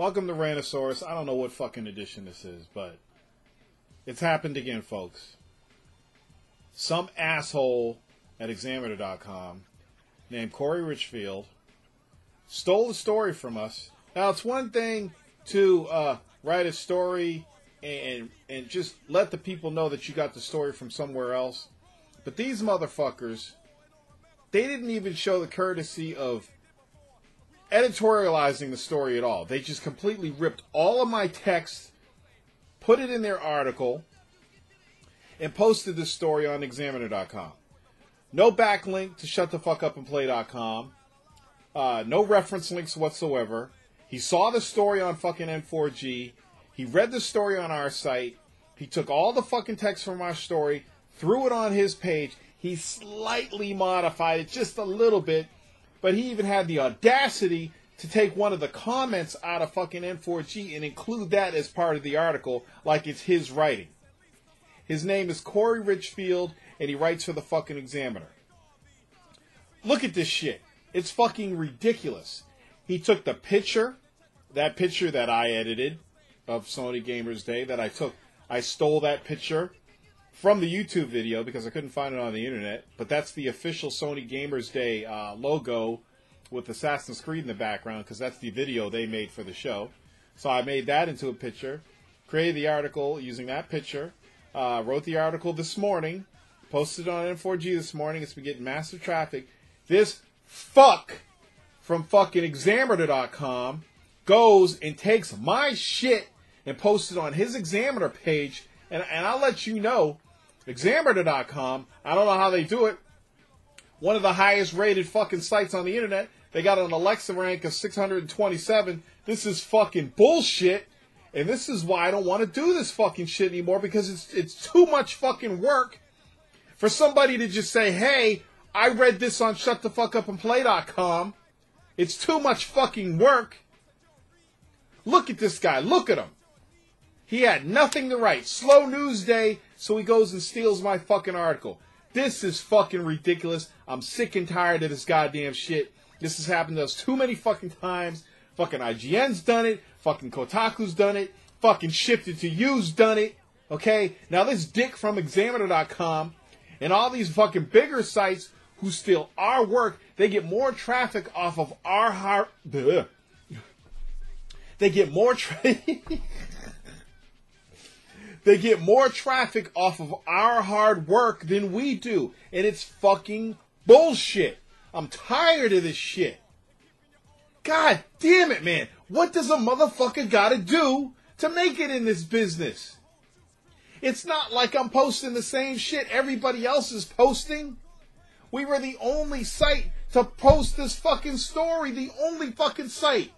Welcome to Rantasaurus. I don't know what fucking edition this is, but it's happened again, folks. Some asshole at Examiner.com named Cory Richford stole the story from us. Now, it's one thing to uh, write a story and and just let the people know that you got the story from somewhere else. But these motherfuckers, they didn't even show the courtesy of editorializing the story at all. They just completely ripped all of my text, put it in their article, and posted this story on Examiner.com. No backlink to shutthefuckupandplay.com. Uh, no reference links whatsoever. He saw the story on fucking N4G. He read the story on our site. He took all the fucking text from our story, threw it on his page. He slightly modified it just a little bit, but he even had the audacity to take one of the comments out of fucking N4G and include that as part of the article, like it's his writing. His name is Cory Richford, and he writes for the fucking Examiner. Look at this shit. It's fucking ridiculous. He took the picture, that picture that I edited of Sony Gamers Day, that I took, I stole that picture from the YouTube video because I couldn't find it on the internet, but that's the official Sony Gamers Day uh, logo with Assassin's Creed in the background because that's the video they made for the show. So I made that into a picture, created the article using that picture, uh, wrote the article this morning, posted on N4G this morning. It's been getting massive traffic. This fuck from fucking Examiner.com goes and takes my shit and posts it on his Examiner page. And, and I'll let you know, Examiner.com, I don't know how they do it. One of the highest rated fucking sites on the internet. They got an Alexa rank of 627. This is fucking bullshit. And this is why I don't want to do this fucking shit anymore because it's it's too much fucking work for somebody to just say, "Hey, I read this on shutthefuckupandplay.com." It's too much fucking work. Look at this guy. Look at him. He had nothing to write. Slow news day, so he goes and steals my fucking article. This is fucking ridiculous. I'm sick and tired of this goddamn shit. This has happened to us too many fucking times. Fucking IGN's done it. Fucking Kotaku's done it. Fucking Shifted to You's done it. Okay? Now this dick from Examiner.com and all these fucking bigger sites who steal our work, they get more traffic off of our hard. They get more tra- They get more traffic off of our hard work than we do, and it's fucking bullshit. I'm tired of this shit. God damn it, man. What does a motherfucker gotta do to make it in this business? It's not like I'm posting the same shit everybody else is posting. We were the only site to post this fucking story, the only fucking site.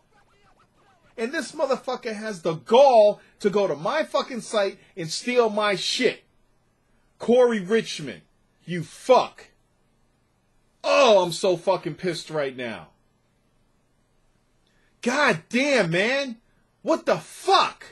And this motherfucker has the gall to go to my fucking site and steal my shit. Cory Richmond, you fuck. Oh, I'm so fucking pissed right now. God damn, man. What the fuck?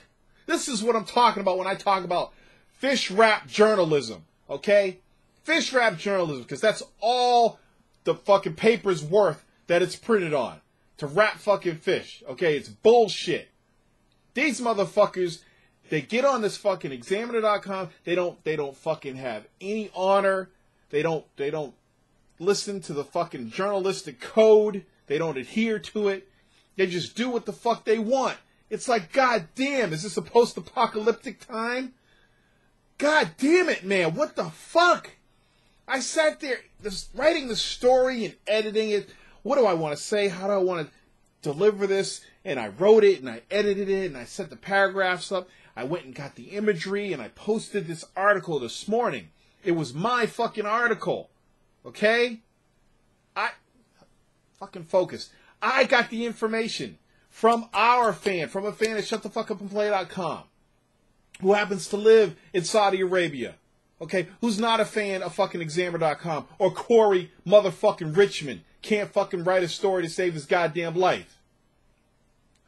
This is what I'm talking about when I talk about fish wrap journalism, okay? Fish wrap journalism, because that's all the fucking paper's worth that it's printed on. To wrap fucking fish, okay? It's bullshit. These motherfuckers, they get on this fucking examiner.com, they don't they don't fucking have any honor. They don't they don't listen to the fucking journalistic code. They don't adhere to it. They just do what the fuck they want. It's like, god damn, is this a post apocalyptic time? God damn it, man, what the fuck? I sat there just writing the story and editing it. What do I want to say? How do I want to deliver this? And I wrote it and I edited it and I set the paragraphs up. I went and got the imagery and I posted this article this morning. It was my fucking article. Okay? I fucking focus. I got the information from our fan, from a fan at shutthefuckupandplay.com, who happens to live in Saudi Arabia. Okay, who's not a fan of fucking Examiner.com or Cory motherfucking Richmond can't fucking write a story to save his goddamn life.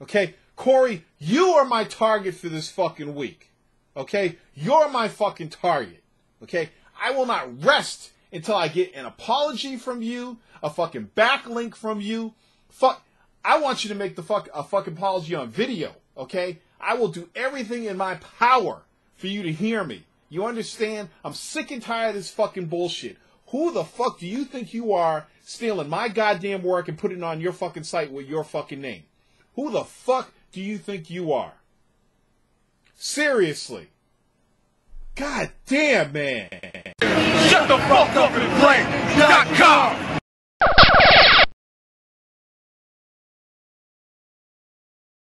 Okay, Cory, you are my target for this fucking week. Okay, you're my fucking target. Okay, I will not rest until I get an apology from you, a fucking backlink from you. Fuck, I want you to make the fuck a fucking apology on video, okay? I will do everything in my power for you to hear me. You understand? I'm sick and tired of this fucking bullshit. Who the fuck do you think you are stealing my goddamn work and putting it on your fucking site with your fucking name? Who the fuck do you think you are? Seriously. God damn, man. Shut the fuck up and play. Dot com.